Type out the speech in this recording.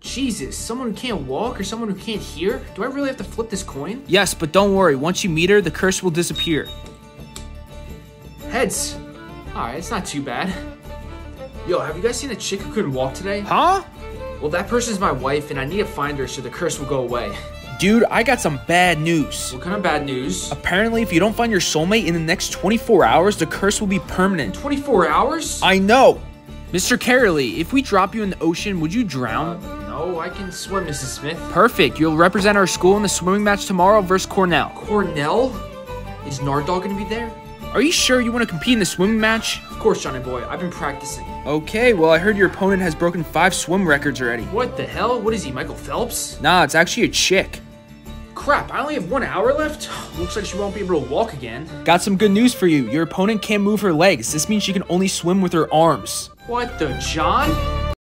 Jesus, someone who can't walk or someone who can't hear? Do I really have to flip this coin? Yes, but don't worry. Once you meet her, the curse will disappear. Heads. Alright, it's not too bad. Yo, have you guys seen the chick who couldn't walk today? Huh? Well, that person's my wife, and I need to find her so the curse will go away. Dude, I got some bad news. What kind of bad news? Apparently, if you don't find your soulmate in the next 24 hours, the curse will be permanent. 24 hours? I know. Mr. Caherly, if we drop you in the ocean, would you Uh, no, I can swim, Mrs. Smith. Perfect. You'll represent our school in the swimming match tomorrow versus Cornell. Cornell? Is Nardog gonna be there? Are you sure you want to compete in the swimming match? Of course, Johnny boy. I've been practicing. Okay, well, I heard your opponent has broken five swim records already. What the hell? What is he, Michael Phelps? Nah, it's actually a chick. Crap, I only have one hour left? Looks like she won't be able to walk again. Got some good news for you. Your opponent can't move her legs. This means she can only swim with her arms. What the, John?